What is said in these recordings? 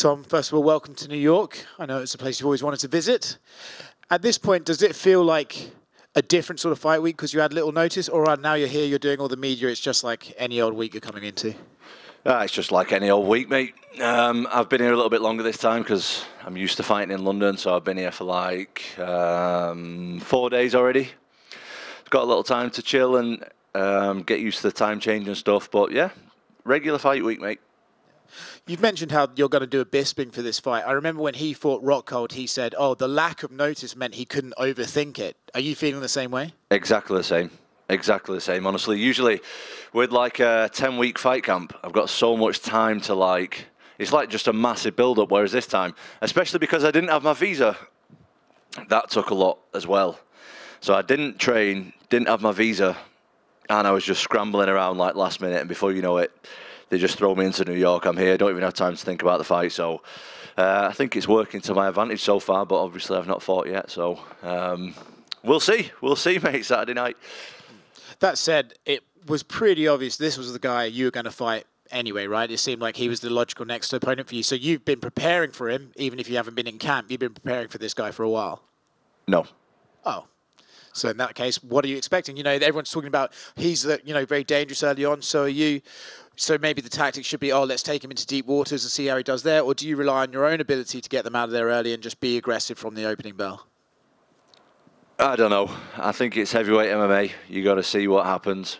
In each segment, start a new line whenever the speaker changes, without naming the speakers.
Tom, first of all, welcome to New York. I know it's a place you've always wanted to visit. At this point, does it feel like a different sort of fight week because you had little notice, or now you're here, you're doing all the media, it's just like any old week you're coming into?
Uh, it's just like any old week, mate. Um, I've been here a little bit longer this time because I'm used to fighting in London, so I've been here for like um, four days already. Got a little time to chill and um, get used to the time change and stuff, but yeah, regular fight week, mate.
You've mentioned how you're going to do a Bisping for this fight. I remember when he fought Rockhold, he said, "Oh, the lack of notice meant he couldn't overthink it." Are you feeling the same way?
Exactly the same. Exactly the same. Honestly, usually with like a ten-week fight camp, I've got so much time to like. It's like just a massive build-up. Whereas this time, especially because I didn't have my visa, that took a lot as well. So I didn't train, didn't have my visa, and I was just scrambling around like last minute. And before you know it, they just throw me into New York. I'm here. I don't even have time to think about the fight. So uh, I think it's working to my advantage so far. But obviously, I've not fought yet. So um, we'll see. We'll see, mate. Saturday night.
That said, it was pretty obvious this was the guy you were going to fight anyway, right? It seemed like he was the logical next opponent for you. So you've been preparing for him, even if you haven't been in camp. You've been preparing for this guy for a while.
No.
Oh. So in that case, what are you expecting? You know, everyone's talking about he's the, you know very dangerous early on. So are you. So maybe the tactic should be, oh, let's take him into deep waters and see how he does there, or do you rely on your own ability to get them out of there early and just be aggressive from the opening bell?
I don't know. I think it's heavyweight MMA. You got to see what happens.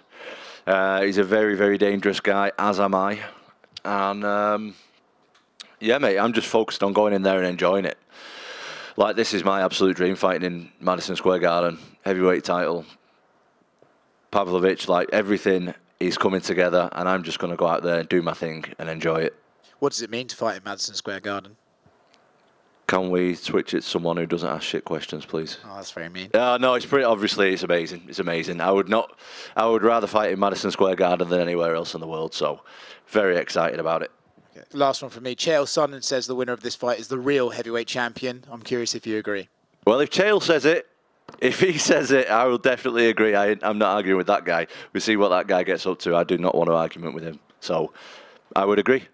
Uh, he's a very, very dangerous guy, as am I. And um, yeah, mate, I'm just focused on going in there and enjoying it. Like this is my absolute dream, fighting in Madison Square Garden, heavyweight title. Pavlovich, like everything is coming together, and I'm just going to go out there and do my thing and enjoy it.
What does it mean to fight in Madison Square Garden?
Can we switch it to someone who doesn't ask shit questions, please?
Oh, that's very mean.
Uh, no, it's pretty obviously it's amazing. It's amazing. I would not. I would rather fight in Madison Square Garden than anywhere else in the world. So, very excited about it.
Okay. Last one from me. Chael Sonnen says the winner of this fight is the real heavyweight champion. I'm curious if you agree.
Well, if Chael says it, if he says it, I will definitely agree. I, am not arguing with that guy. We see what that guy gets up to. I do not want to argument with him. So, I would agree.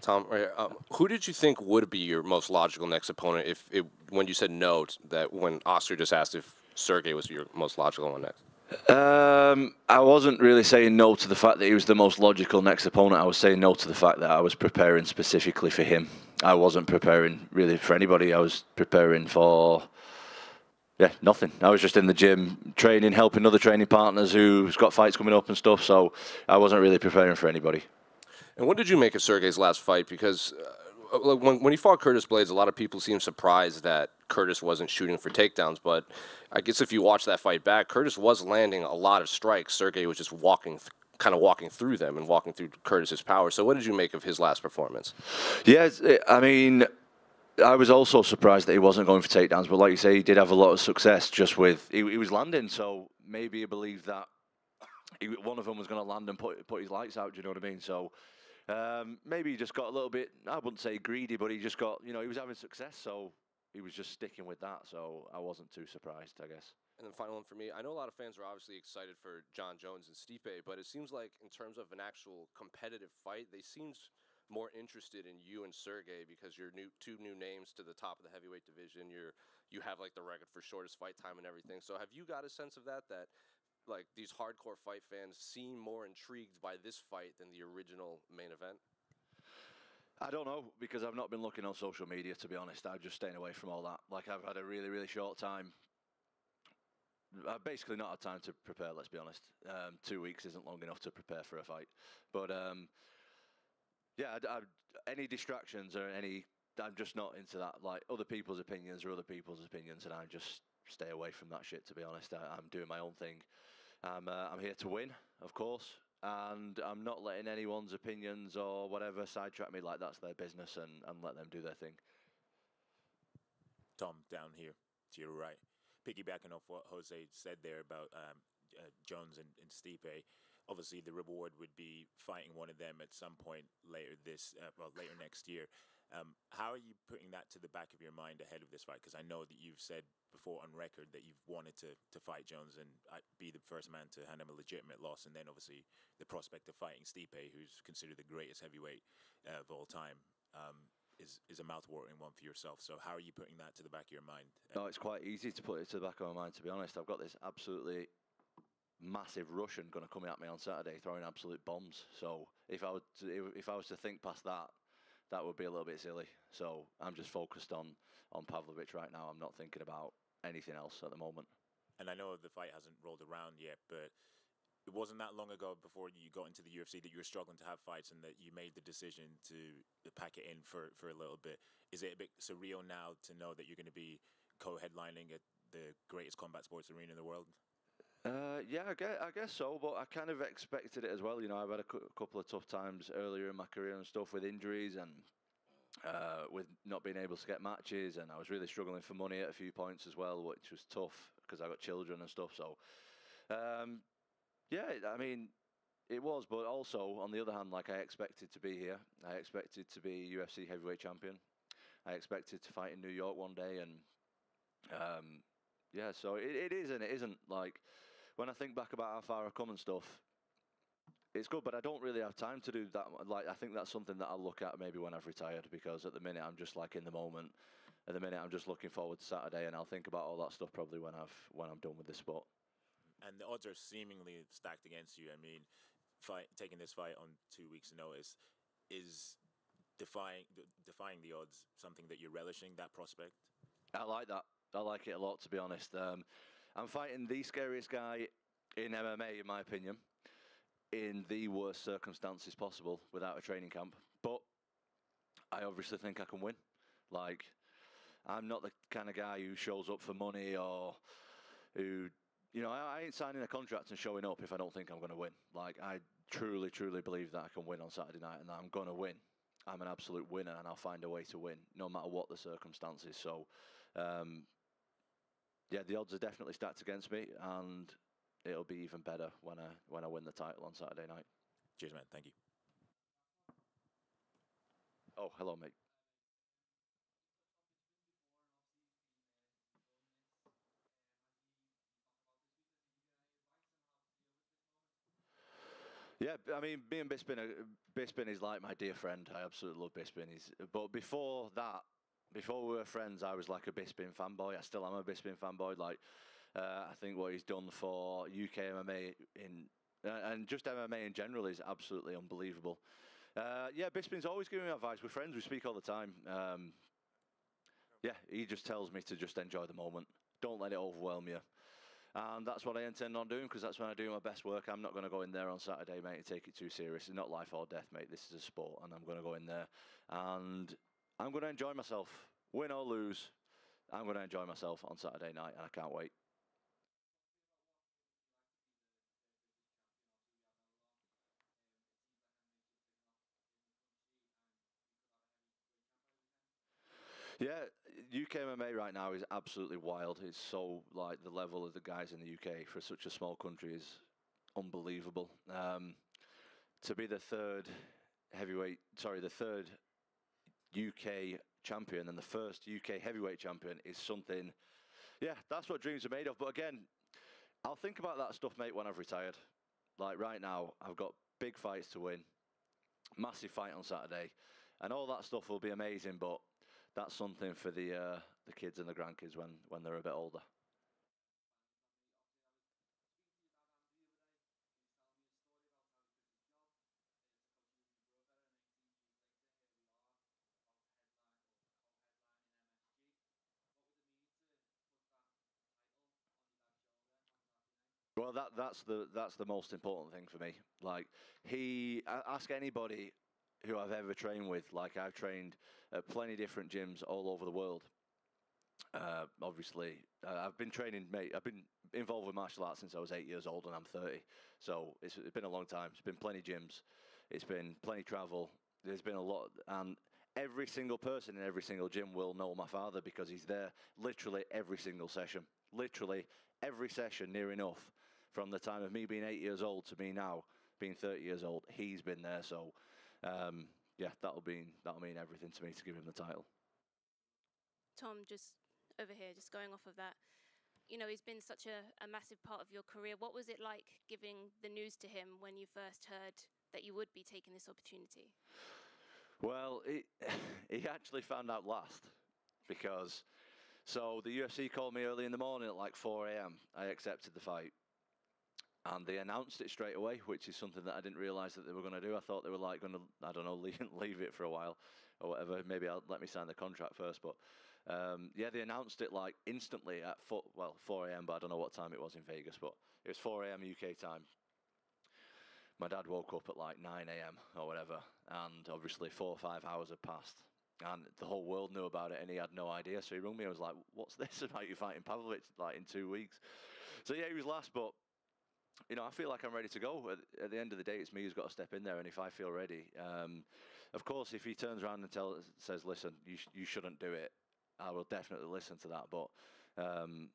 Tom, um, who did you think would be your most logical next opponent if it, when you said no, that when Oscar just asked if Sergei was your most logical one next?
Um, I wasn't really saying no to the fact that he was the most logical next opponent. I was saying no to the fact that I was preparing specifically for him. I wasn't preparing really for anybody. I was preparing for yeah, nothing. I was just in the gym training, helping other training partners who's got fights coming up and stuff. So I wasn't really preparing for anybody.
And what did you make of Sergei's last fight? Because uh, when, when he fought Curtis Blaydes, a lot of people seemed surprised that Curtis wasn't shooting for takedowns. But I guess if you watch that fight back, Curtis was landing a lot of strikes. Sergei was just walking, kind of walking through them and walking through Curtis's power. So what did you make of his last performance?
Yeah, I mean. I was also surprised that he wasn't going for takedowns, but like you say, he did have a lot of success just with he, he was landing. So maybe he believed that he, one of them was going to land and put put his lights out. Do you know what I mean? So um, maybe he just got a little bit, I wouldn't say greedy, but he just got, you know, he was having success, so he was just sticking with that. So I wasn't too surprised, I guess.
And then final one for me. I know a lot of fans are obviously excited for Jon Jones and Stipe, but it seems like in terms of an actual competitive fight, they seem more interested in you and Sergei because you're new, two new names to the top of the heavyweight division. You're you have like the record for shortest fight time and everything. So have you got a sense of that that like these hardcore fight fans seem more intrigued by this fight than the original main event?
I don't know because I've not been looking on social media to be honest. I'm just staying away from all that. Like I've had a really really short time. I've basically not had time to prepare. Let's be honest. Um, two weeks isn't long enough to prepare for a fight. But um, yeah, I, I, any distractions or any, I'm just not into that. Like other people's opinions or other people's opinions, and I just stay away from that shit. To be honest, I, I'm doing my own thing. I'm, uh, I'm here to win, of course, and I'm not letting anyone's opinions or whatever sidetrack me like that's their business and, and let them do their thing.
Tom, down here to your right, piggybacking off what Jose said there about um, uh, Jones and, and Stipe, obviously the reward would be fighting one of them at some point later this, uh, well, later next year. Um, how are you putting that to the back of your mind ahead of this fight? Because I know that you've said before on record that you've wanted to, to fight Jones and uh, be the first man to hand him a legitimate loss, and then obviously the prospect of fighting Stipe, who's considered the greatest heavyweight uh, of all time. Um, is is a mouth-watering one for yourself. So how are you putting that to the back of your mind?
No, it's quite easy to put it to the back of my mind. To be honest, I've got this absolutely massive Russian going to come at me on Saturday, throwing absolute bombs. So if I would, to, if I was to think past that, that would be a little bit silly. So I'm just focused on on Pavlovich right now. I'm not thinking about anything else at the moment.
And I know the fight hasn't rolled around yet, but it wasn't that long ago before you got into the UFC that you were struggling to have fights and that you made the decision to pack it in for, for a little bit. Is it a bit surreal now to know that you're going to be co-headlining at the greatest combat sports arena in the world?
Uh, yeah, I guess, I guess so, but I kind of expected it as well. You know, I've had a couple of tough times earlier in my career and stuff with injuries and uh, with not being able to get matches, and I was really struggling for money at a few points as well, which was tough because I got children and stuff. So, um, yeah, I mean, it was, but also on the other hand, like I expected to be here. I expected to be UFC heavyweight champion. I expected to fight in New York one day, and um, yeah, so it, it is and it isn't. Like when I think back about how far I've come and stuff, it's good, but I don't really have time to do that. Like I think that's something that I'll look at maybe when I've retired because at the minute I'm just like in the moment. At the minute I'm just looking forward to Saturday, and I'll think about all that stuff probably when I've when I'm done with this sport.
And the odds are seemingly stacked against you. I mean, fight, taking this fight on two weeks' notice is defying defying the odds something that you're relishing that prospect.
I like that. I like it a lot, to be honest. Um, I'm fighting the scariest guy in MMA, in my opinion, in the worst circumstances possible without a training camp. But I obviously think I can win. Like, I'm not the kind of guy who shows up for money or who, you know, I, I ain't signing a contract and showing up if I don't think I'm going to win. Like, I truly, truly believe that I can win on Saturday night and that I'm going to win. I'm an absolute winner and I'll find a way to win, no matter what the circumstances. So, um, yeah, the odds are definitely stacked against me, and it'll be even better when I when I win the title on Saturday night.
Cheers, man. Thank you.
Oh, hello, mate. Yeah, I mean, me and Bisping, are, Bisping is like my dear friend. I absolutely love Bisping. He's, but before that, before we were friends, I was like a Bisping fanboy. I still am a Bisping fanboy. Like, uh, I think what he's done for UK MMA in uh, and just MMA in general is absolutely unbelievable. Uh, yeah, Bisping's always giving me advice. We're friends. We speak all the time. Um, yeah, he just tells me to just enjoy the moment. Don't let it overwhelm you. And that's what I intend on doing because that's when I do my best work. I'm not going to go in there on Saturday, mate, and take it too serious. Not life or death, mate. This is a sport, and I'm going to go in there and I'm going to enjoy myself, win or lose. I'm going to enjoy myself on Saturday night, and I can't wait. Yeah, UK MMA right now is absolutely wild. It's so like the level of the guys in the UK for such a small country is unbelievable. Um, to be the third heavyweight, sorry, the third UK champion and the first UK heavyweight champion is something. Yeah, that's what dreams are made of. But again, I'll think about that stuff, mate, when I've retired. Like right now, I've got big fights to win, massive fight on Saturday, and all that stuff will be amazing. But that's something for the uh, the kids and the grandkids when when they're a bit older. Well, that that's the that's the most important thing for me. Like he, ask anybody who I've ever trained with. Like I've trained at plenty different gyms all over the world. Uh, obviously, uh, I've been training, mate. I've been involved with martial arts since I was eight years old, and I'm 30. So it's, it's been a long time. It's been plenty gyms. It's been plenty travel. There's been a lot, and every single person in every single gym will know my father because he's there literally every single session. Literally every session, near enough, from the time of me being eight years old to me now being 30 years old. He's been there, so um, yeah, that'll mean that'll mean everything to me to give him the title.
Tom, just over here, just going off of that, you know, he's been such a, a massive part of your career. What was it like giving the news to him when you first heard that you would be taking this opportunity?
Well, he, he actually found out last because so the UFC called me early in the morning at like 4 a.m. I accepted the fight. And they announced it straight away, which is something that I didn't realise that they were going to do. I thought they were like going to, I don't know, leave, leave it for a while or whatever. Maybe I'll let me sign the contract first. But um, yeah, they announced it like instantly at four, well 4 a.m. But I don't know what time it was in Vegas, but it was 4 a.m. UK time. My dad woke up at like 9 a.m. or whatever, and obviously four or five hours had passed, and the whole world knew about it, and he had no idea. So he rang me. I was like, "What's this about you fighting Pavlovich like in two weeks?" So yeah, he was last, but you know, I feel like I'm ready to go. At, at, the end of the day, it's me who's got to step in there, and if I feel ready, um, of course, if he turns around and tells, says, "Listen, you sh- you shouldn't do it," I will definitely listen to that. But um,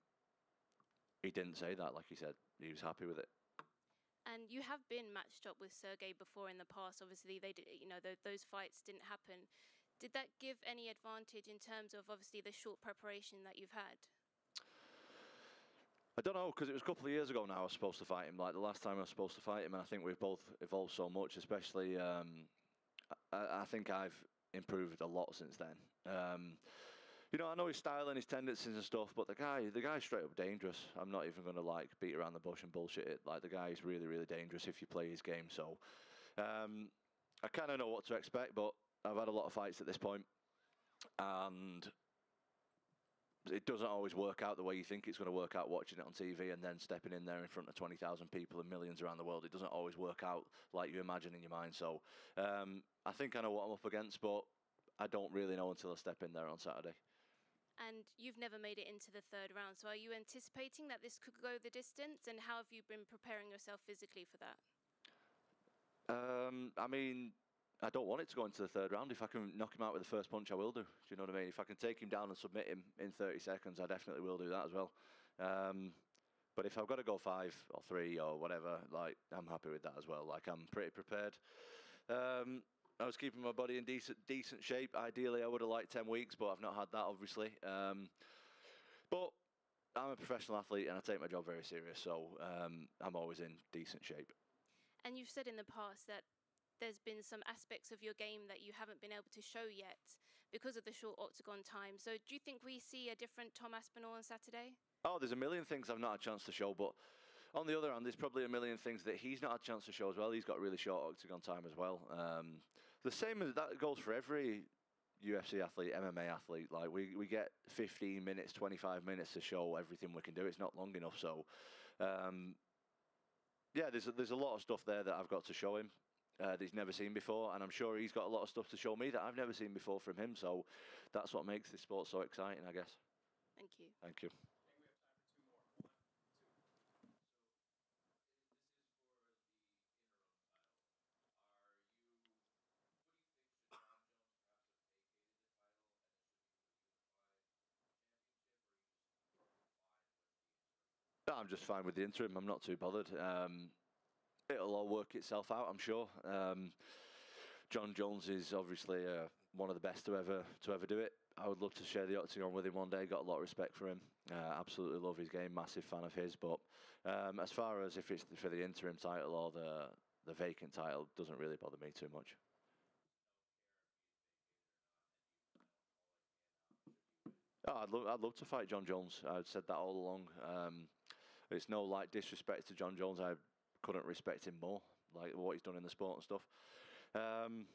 he didn't say that. Like he said, he was happy with it.
And you have been matched up with Sergei before in the past. Obviously, they did, you know th- those fights didn't happen. Did that give any advantage in terms of obviously the short preparation that you've had?
I don't know because it was a couple of years ago now. I was supposed to fight him. Like the last time I was supposed to fight him, and I think we've both evolved so much. Especially, um, I, I, think I've improved a lot since then. Um, you know, I know his style and his tendencies and stuff, but the guy, the guy's straight up dangerous. I'm not even going to like beat around the bush and bullshit it. Like the guy is really, really dangerous if you play his game. So, um, I kind of know what to expect, but I've had a lot of fights at this point, and it doesn't always work out the way you think it's going to work out watching it on TV and then stepping in there in front of 20,000 people and millions around the world. It doesn't always work out like you imagine in your mind. So um, I think I know what I'm up against, but I don't really know until I step in there on Saturday.
And you've never made it into the third round. So are you anticipating that this could go the distance? And how have you been preparing yourself physically for that?
Um, I mean, I don't want it to go into the third round. If I can knock him out with the first punch, I will do. Do you know what I mean? If I can take him down and submit him in 30 seconds, I definitely will do that as well. Um, but if I've got to go five or three or whatever, like I'm happy with that as well. Like I'm pretty prepared. Um, I was keeping my body in decent decent shape. Ideally, I would have liked 10 weeks, but I've not had that, obviously. Um, but I'm a professional athlete and I take my job very serious, so um, I'm always in decent shape.
And you've said in the past that there's been some aspects of your game that you haven't been able to show yet because of the short octagon time. So do you think we see a different Tom Aspinall on Saturday?
Oh, there's a million things I've not had a chance to show, but on the other hand, there's probably a million things that he's not had a chance to show as well. He's got really short octagon time as well. Um, the same as that goes for every UFC athlete, MMA athlete. Like we, we get 15 minutes, 25 minutes to show everything we can do. It's not long enough. So, um, yeah, there's a, there's a lot of stuff there that I've got to show him uh, that he's never seen before, and I'm sure he's got a lot of stuff to show me that I've never seen before from him. So that's what makes this sport so exciting, I guess.
Thank you.
Thank you. I'm just fine with the interim. I'm not too bothered. Um, it'll all work itself out, I'm sure. Um, Jon Jones is obviously uh, one of the best to ever to ever do it. I would love to share the octagon with him one day. Got a lot of respect for him. Uh, absolutely love his game. Massive fan of his. But um, as far as if it's for the interim title or the the vacant title, doesn't really bother me too much. Oh, I'd, lo- I'd love to fight Jon Jones. I've said that all along. Um, it's no like disrespect to Jon Jones. I couldn't respect him more, like what he's done in the sport and stuff. Um,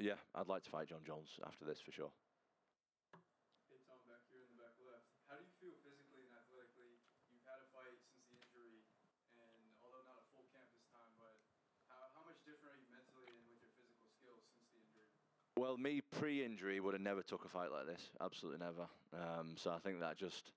yeah, I'd like to fight Jon Jones after this for sure.
Hey Tom, back here in the back left. How do you feel physically and athletically? You've had a fight since the injury, and although not a full camp this time, but how, how much different are you mentally and with your physical skills since the injury?
Well, me pre-injury would have never took a fight like this. Absolutely never. Um, so I think that just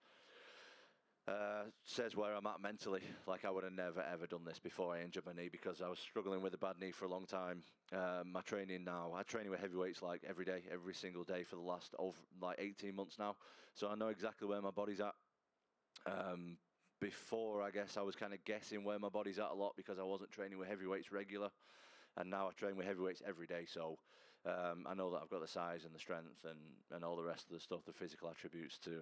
uh, says where I'm at mentally. Like I would have never ever done this before I injured my knee because I was struggling with a bad knee for a long time. Um, my training now, I train with heavyweights like every day, every single day for the last over like 18 months now. So I know exactly where my body's at. Um, before, I guess I was kind of guessing where my body's at a lot because I wasn't training with heavyweights regular, and now I train with heavyweights every day. So um, I know that I've got the size and the strength and, and all the rest of the stuff, the physical attributes to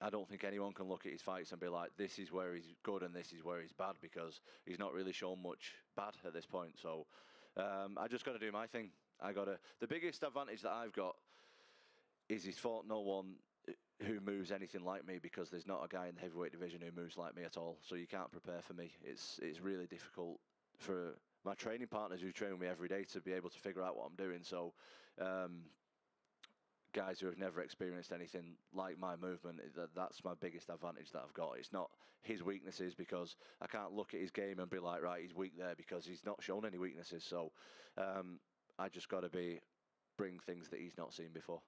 I don't think anyone can look at his fights and be like, this is where he's good and this is where he's bad because he's not really shown much bad at this point. So, um, I just got to do my thing. I got to. The biggest advantage that I've got is he's fought no one who moves anything like me because there's not a guy in the heavyweight division who moves like me at all. So you can't prepare for me. It's it's really difficult for my training partners who train with me every day to be able to figure out what I'm doing. So. Um, guys who have never experienced anything like my movement, that, that's my biggest advantage that I've got. It's not his weaknesses because I can't look at his game and be like, right, he's weak there because he's not shown any weaknesses. So um, I just got to be bring things that he's not seen before.